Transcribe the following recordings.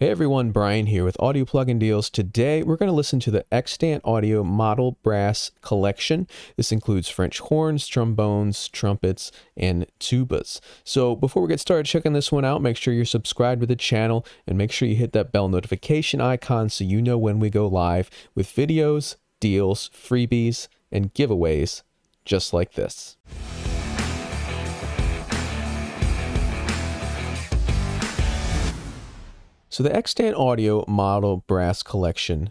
Hey everyone, Brian here with Audio Plugin Deals. Today we're going to listen to the Xtant Audio Model Brass Collection. This includes French horns, trombones, trumpets, and tubas. So before we get started checking this one out, make sure you're subscribed to the channel and make sure you hit that bell notification icon so you know when we go live with videos, deals, freebies, and giveaways just like this. So the Xtant Audio Model Brass Collection,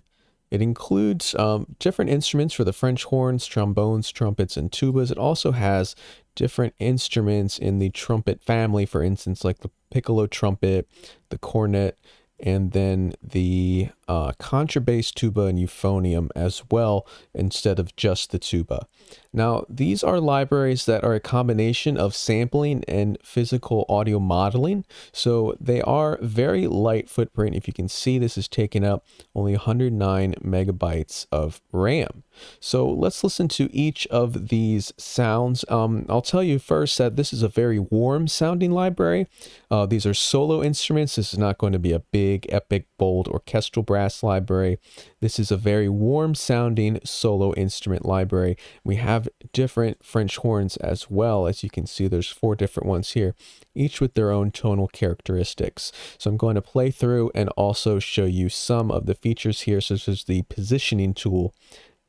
it includes um, different instruments for the French horns, trombones, trumpets, and tubas. It also has different instruments in the trumpet family, for instance, like the piccolo trumpet, the cornet, and then the uh, contrabass tuba and euphonium as well instead of just the tuba. Now, these are libraries that are a combination of sampling and physical audio modeling. So they are very light footprint. If you can see, this is taking up only 109 megabytes of RAM. So let's listen to each of these sounds. Um, I'll tell you first that this is a very warm sounding library. Uh, these are solo instruments. This is not going to be a big, epic, bold orchestral brass library. This is a very warm sounding solo instrument library. We have different French horns as well. As you can see, there's four different ones here, each with their own tonal characteristics. So I'm going to play through and also show you some of the features here, such as the positioning tool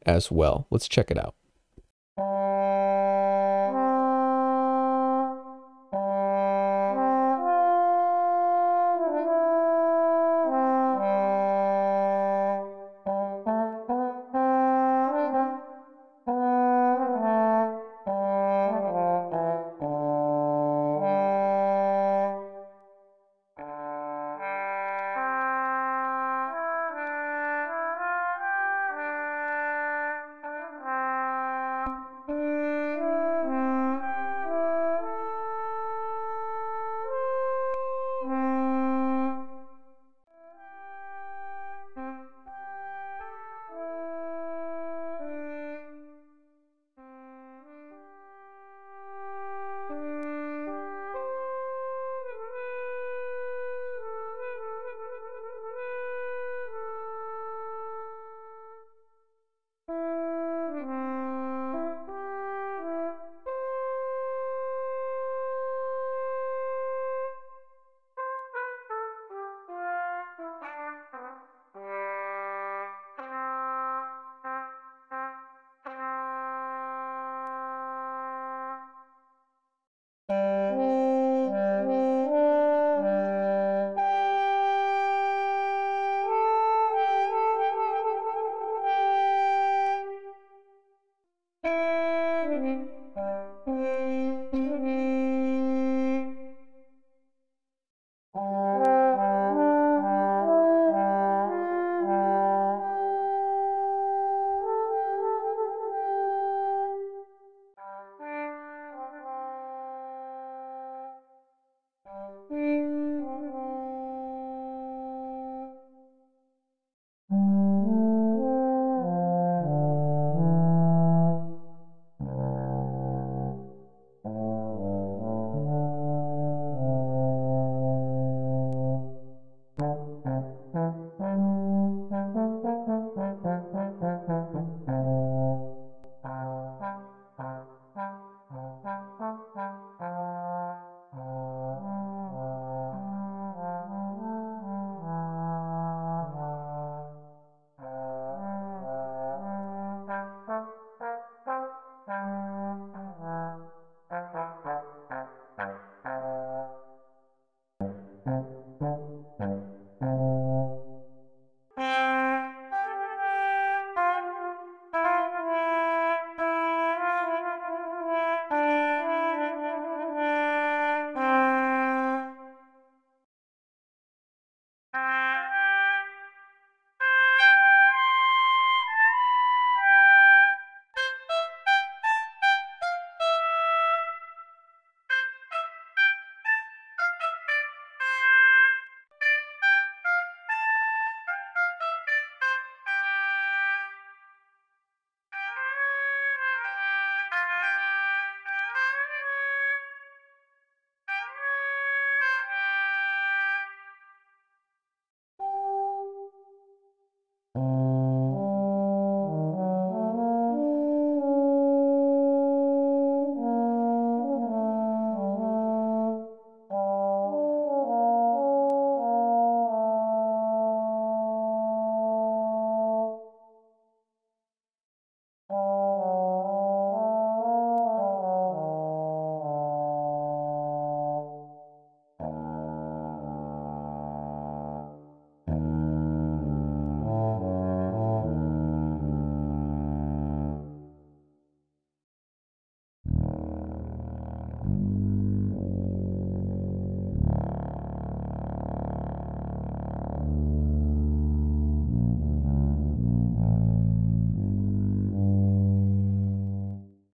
as well. Let's check it out.